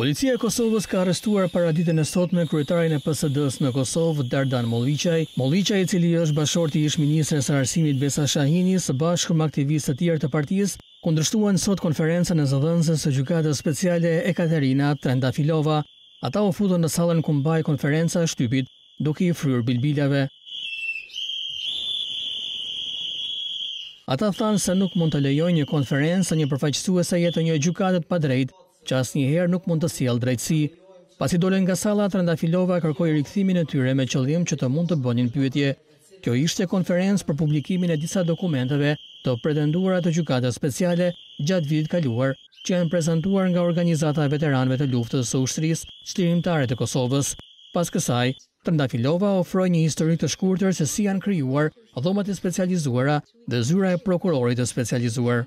Policia e Kosovës ka arrestuar paraditen e sotme kryetarin e PSD-së në Kosovë, Dardan Molliqaj, Molliqaj i cili është bashkëshorti i ish-ministres së Arsimit Besa Shahini, së bashku me aktivistë të tjerë të partisë, kundërshtuan sot konferencën e zëdhënëses së Gjykatës Speciale Ekaterina Trendafilova. Ata u futën në sallën ku mbahej konferenca e shtypit, duke i fryrë bilbilave. Ata thanë se nuk mund të lejojnë një konferencë e një përfaqësueseje të një gjykate të padrejtë që asnjëherë nuk mund të sjellë drejtësi. Pasi dolën nga salla, Trendafilova kërkoi rikthimin e tyre me qëllim që të mund të bënin pyetje. Kjo ishte konferencë për publikimin e disa dokumenteve të pretenduara të Gjykatës Speciale gjatë vitit kaluar, që janë prezantuar nga Organizata e Veteranëve të Luftës së Ushtrisë Çlirimtare të Kosovës. Pas kësaj, Trendafilova ofroi një histori të shkurtër se si janë krijuar Dhomat e Specializuara dhe Zyra e Prokurorit të Specializuar.